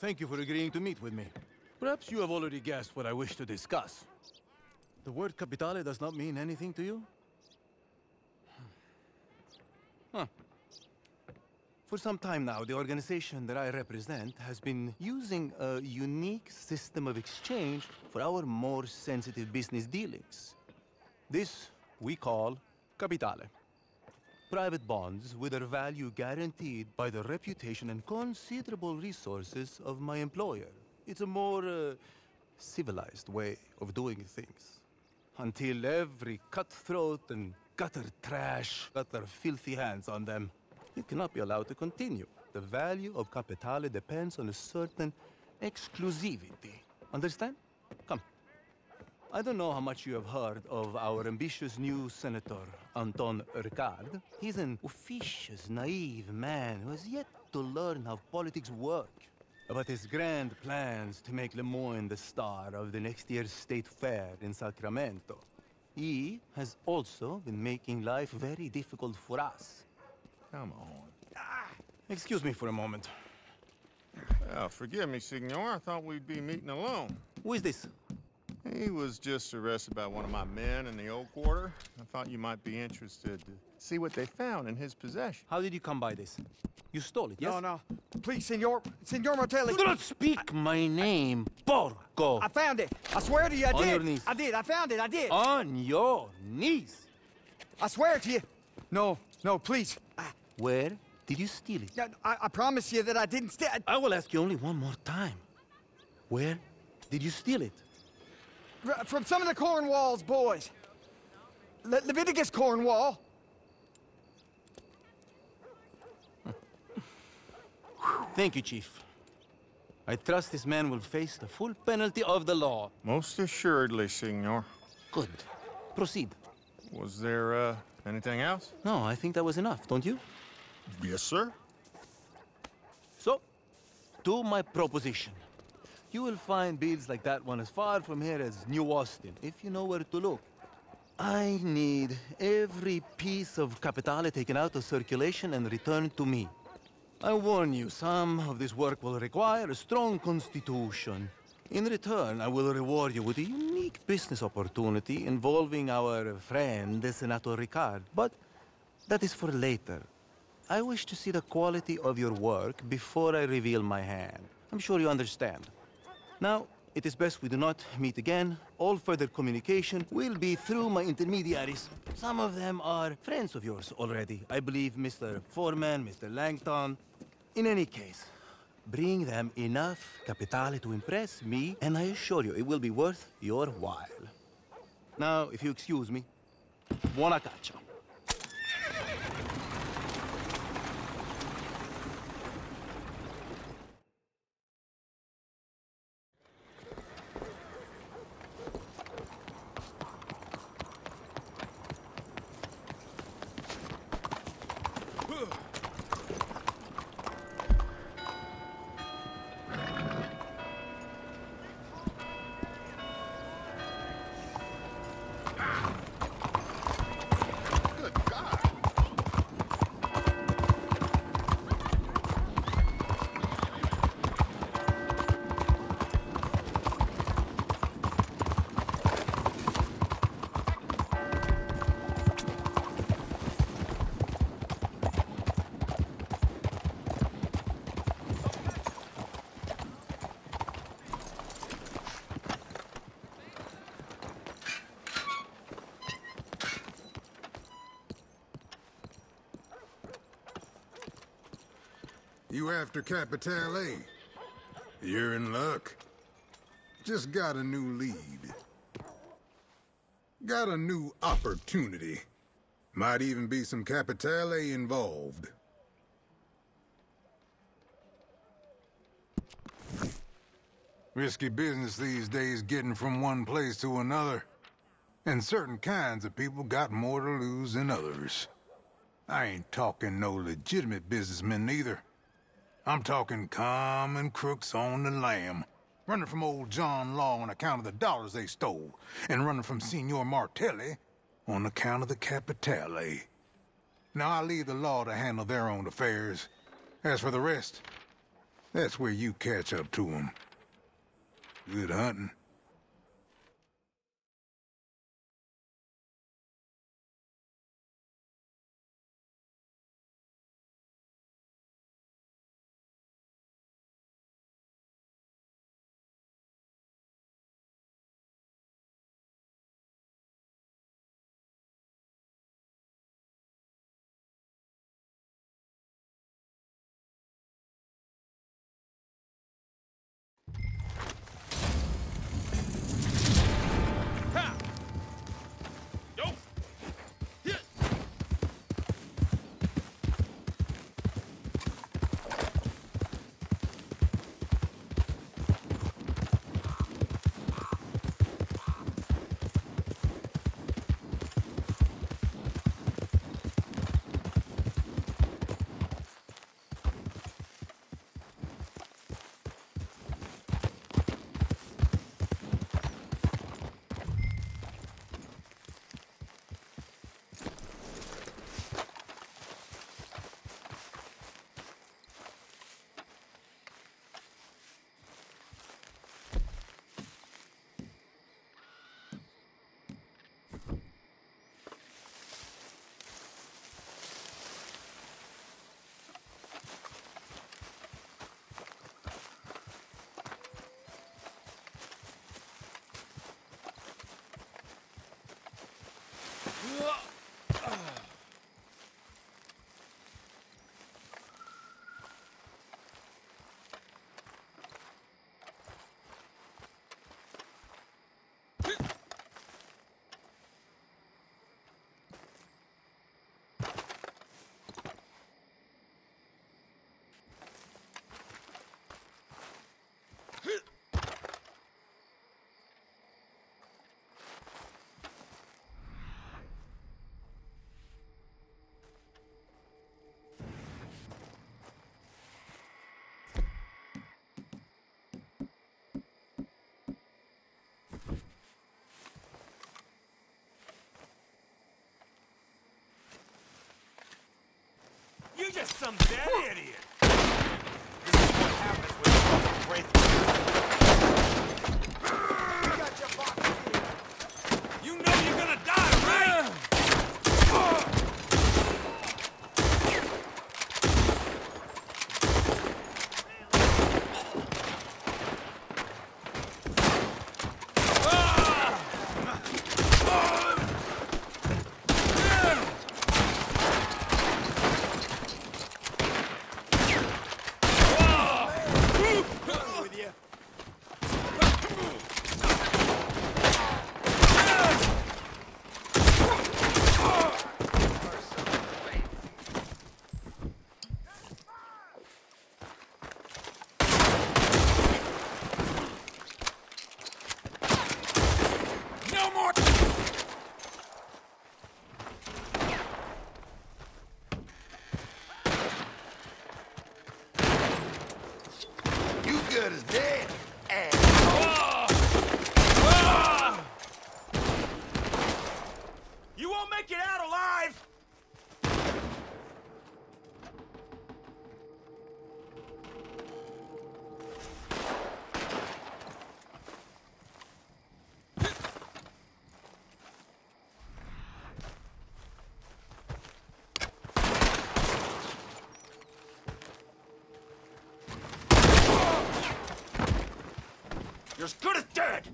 Thank you for agreeing to meet with me. Perhaps you have already guessed what I wish to discuss. The word capitale does not mean anything to you? Hmm. Huh. For some time now, the organization that I represent has been using a unique system of exchange for our more sensitive business dealings. This we call capitale. Private bonds with their value guaranteed by the reputation and considerable resources of my employer. It's a more uh, civilized way of doing things. Until every cutthroat and gutter trash got their filthy hands on them. It cannot be allowed to continue. The value of capitale depends on a certain exclusivity. Understand? Come. I don't know how much you have heard of our ambitious new senator, Anton Ricard. He's an officious, naive man who has yet to learn how politics work. But his grand plans to make Lemoyne the star of the next year's state fair in Sacramento. He has also been making life very difficult for us. Come on. Ah, excuse me for a moment. Oh, forgive me, Signor. I thought we'd be meeting alone. Who is this? He was just arrested by one of my men in the old quarter. I thought you might be interested to see what they found in his possession. How did you come by this? You stole it, yes? No, no. Please, Senor, Senor Martelli. Do not speak my name, porco! I found it. I swear to you, I On did. your knees. I did. I found it. I did. On your knees! I swear to you. No, no, please. I, Where did you steal it? I, I promise you that I didn't steal. I will ask you only one more time. Where did you steal it? From some of the Cornwall's boys. Le Leviticus Cornwall. Thank you, Chief. I trust this man will face the full penalty of the law. Most assuredly, Signor. Good. Proceed. Was there, uh, anything else? No, I think that was enough, don't you? Yes, sir. So, to my proposition. You will find builds like that one as far from here as New Austin, if you know where to look. I need every piece of capitale taken out of circulation and returned to me. I warn you, some of this work will require a strong constitution. In return, I will reward you with a unique business opportunity involving our friend, Senator Ricard. But that is for later. I wish to see the quality of your work before I reveal my hand. I'm sure you understand. Now, it is best we do not meet again. All further communication will be through my intermediaries. Some of them are friends of yours already. I believe Mr. Foreman, Mr. Langton. In any case, bring them enough capitale to impress me, and I assure you it will be worth your while. Now, if you excuse me, buona caccia. You after Capitale? A? You're in luck. Just got a new lead. Got a new opportunity. Might even be some Capitale involved. Risky business these days getting from one place to another. And certain kinds of people got more to lose than others. I ain't talking no legitimate businessmen either. I'm talking common crooks on the lam. Running from old John Law on account of the dollars they stole, and running from Signor Martelli on account of the Capitale. Now I leave the law to handle their own affairs. As for the rest, that's where you catch up to them. Good hunting. Just some dead idiot. You're as good as dead!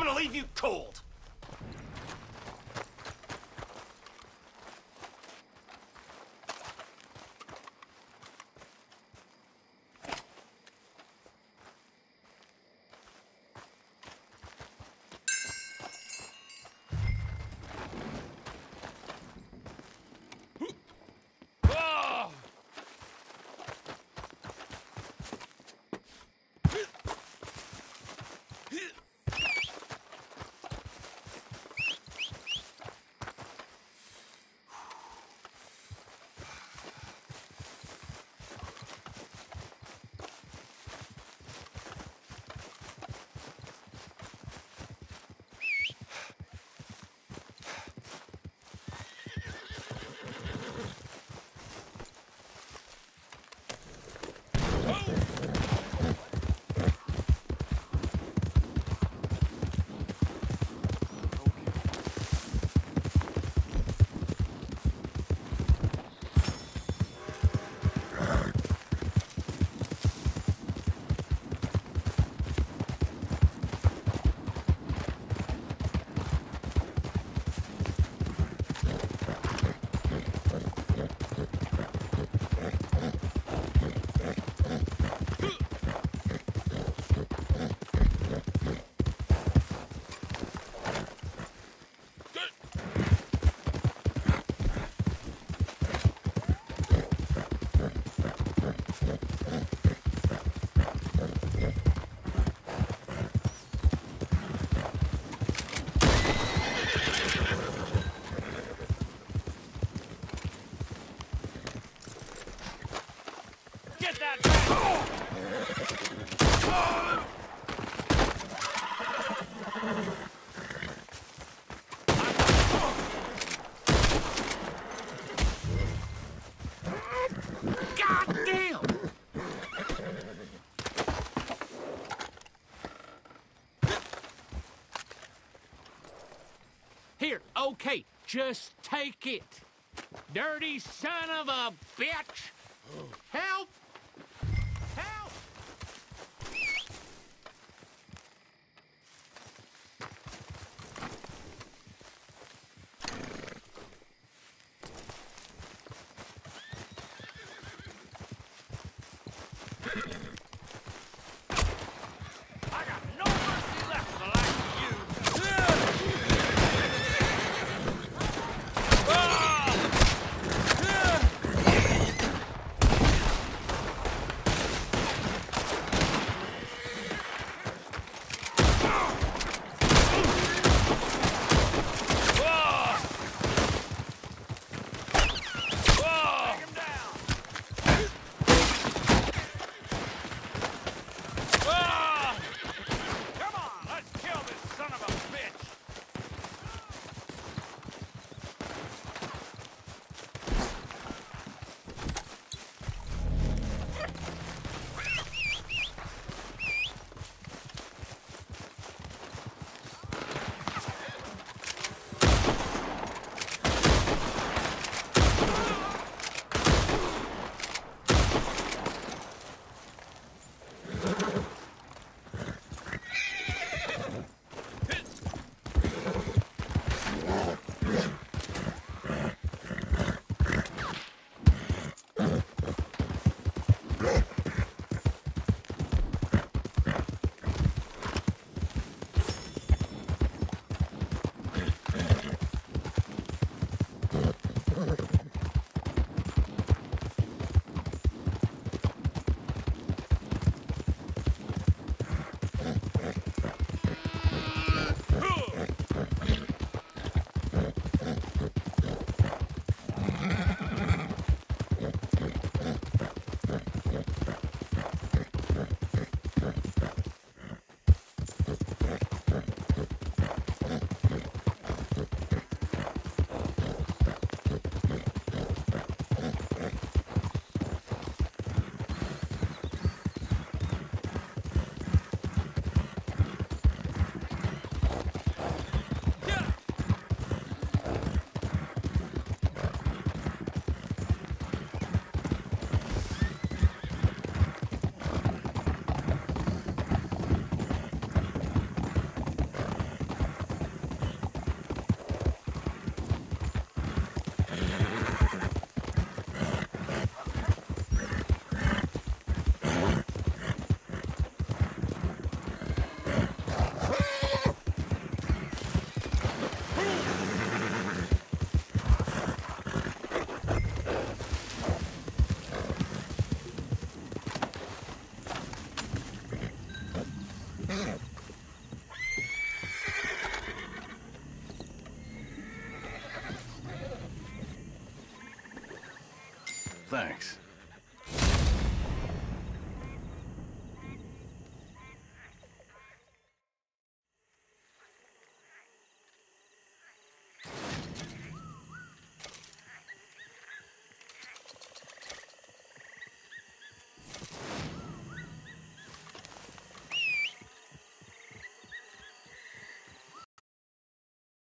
I'm gonna leave you cold. Here, okay, just take it. Dirty son of a bitch! Help Thanks.